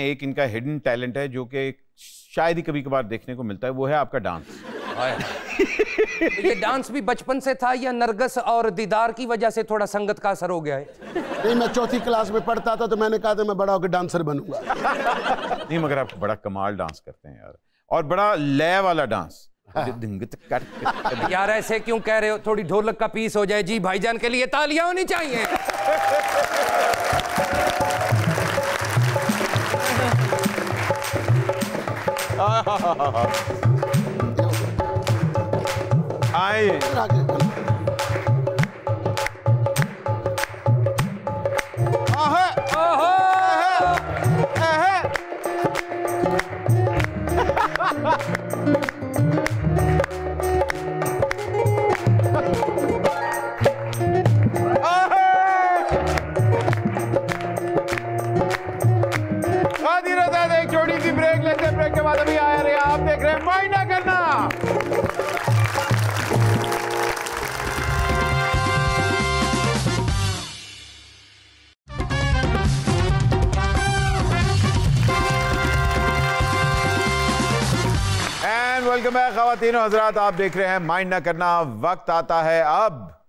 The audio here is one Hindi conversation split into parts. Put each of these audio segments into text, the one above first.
एक इनका हिडन टैलेंट है जो कि शायद ही कभी कभार देखने को मिलता है वो है आपका डांस ये डांस भी बचपन से था या नरगस और दीदार की वजह से थोड़ा संगत का असर हो गया है? नहीं मैं चौथी क्लास में पढ़ता था तो मैंने कहा था मैं बड़ा होकर डांसर बनूँगा. नहीं मगर आप बड़ा कमाल डांस करते हैं यार। और बड़ा लय वाला डांस यार ऐसे क्यों कह रहे हो? थोड़ी ढोलक का पीस हो जाए। जी भाईजान के लिए तालियाँ होनी चाहिए। आए हैं ना करना वेलकम बैक खातिन हजरात आप देख रहे हैं, माइंड ना करना, वक्त आता है अब,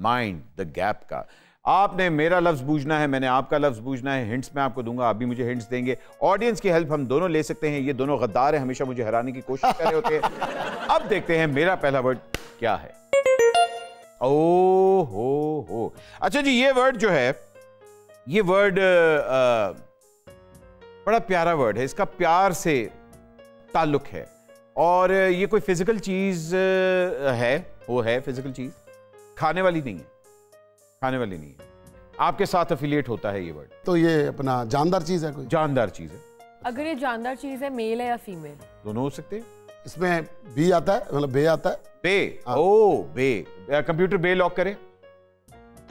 माइंड, द गैप का। आपने मेरा लफ्ज बूझना है मैंने आपका लफ्ज बूझना है हिंट्स मैं आपको दूँगा आप भी मुझे हिंट्स देंगे। ऑडियंस की हेल्प हम दोनों ले सकते हैं ये दोनों गद्दार हैं हमेशा मुझे हराने की कोशिश कर रहे होते हैं। अब देखते हैं मेरा पहला वर्ड क्या है। ओ हो। हो अच्छा जी ये वर्ड जो है ये वर्ड बड़ा प्यारा वर्ड है इसका प्यार से ताल्लुक है। और ये कोई फ़िज़िकल चीज़ है वो है फ़िज़िकल चीज़ खाने वाली नहीं है। खाने वाली नहीं है। आपके साथ अफिलिएट होता है ये वर्ड तो ये अपना जानदार चीज़ है कोई? जानदार चीज़ है। अगर ये जानदार चीज़ है मेल है या फीमेल दोनों हो सकते हैं। इसमें बी आता है मतलब बे आता है। बे? ओ बे। कंप्यूटर बे लॉक करे।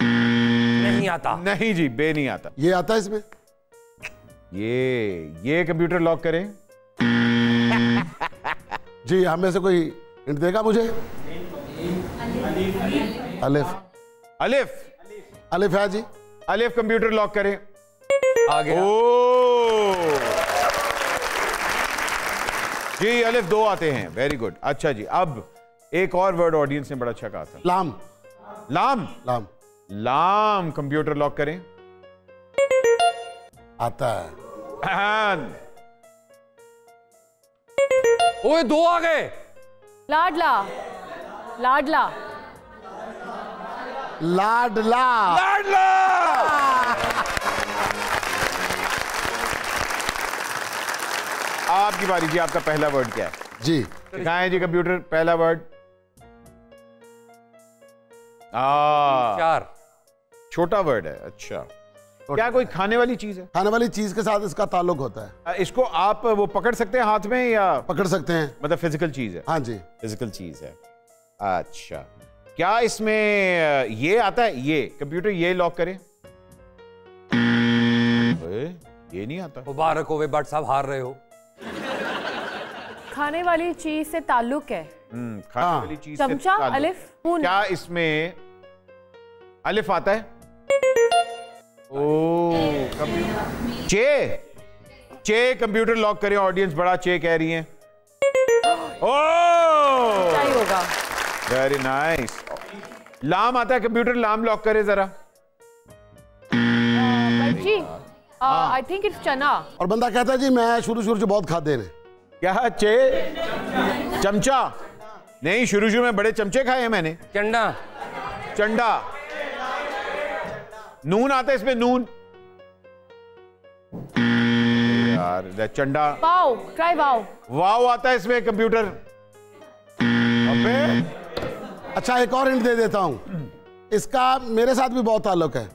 नहीं आता। नहीं जी बे नहीं आता। ये आता है इसमें? ये ये कंप्यूटर लॉक करें। जी हमें से कोई हिंट देगा मुझे? अलिफ। अलिफ। अलिफ है जी। अलिफ कंप्यूटर लॉक करें। आ गया। ओ। जी अलिफ दो आते हैं। वेरी गुड अच्छा जी अब एक और वर्ड ऑडियंस ने बड़ा अच्छा कहा था। लाम। लाम? लाम। लाम कंप्यूटर लॉक करें। आता है। ओए दो आ गए। लाडला। लाडला। लाडला लाडला आपकी बारी जी आपका पहला वर्ड क्या है? जी। दिखाएँ जी कंप्यूटर पहला वर्ड चार। छोटा वर्ड है अच्छा। क्या कोई खाने वाली चीज़ है? खाने वाली चीज़ के साथ इसका ताल्लुक होता है। इसको आप वो पकड़ सकते हैं हाथ में या पकड़ सकते हैं। मतलब फ़िज़िकल चीज़ है? हाँ जी। फ़िज़िकल चीज़ है। अच्छा। क्या इसमें ये आता है? ये कंप्यूटर ये लॉक करे। ये नहीं आता। मुबारक हो वे बट साहब हार रहे हो। खाने वाली चीज़ से ताल्लुक है। हम्म, खाने हाँ। वाली चीज़ चमचा अलिफ क्या इसमें अलिफ आता है? ओ कंप्यूटर चे चे कंप्यूटर लॉक करें ऑडियंस बड़ा चे कह रही है। ओ! होगा। वेरी नाइस लाम आता है कंप्यूटर लाम लॉक करे जरा। जी आई थिंक इट्स चना। और बंदा कहता है जी मैं शुरू शुरू से बहुत खाते हैं क्या चे चमचा? नहीं शुरू शुरू में बड़े चमचे खाए हैं मैंने। चंडा। चंडा। नून आता है इसमें नून। यार चंडा। Wow try wow. वाव आता है इसमें कंप्यूटर। अबे अच्छा एक और हिंट दे देता हूँ। इसका मेरे साथ भी बहुत ताल्लुक है।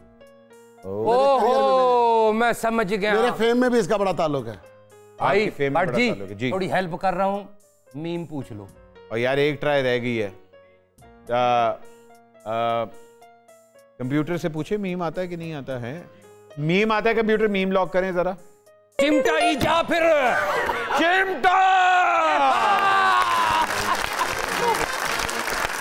ओहो मैं समझ गया। मेरे फेम में भी इसका बड़ा ताल्लुक है। भाई फेम में बड़ा जी ताल्लुक है, जी। थोड़ी हेल्प कर रहा हूँ मीम पूछ लो। और यार एक ट्राई रह गई है। कंप्यूटर से पूछे मीम आता है कि नहीं आता है? मीम आता है कंप्यूटर मीम लॉक करें जरा। चिमटा ही जा फिर। चिमटा!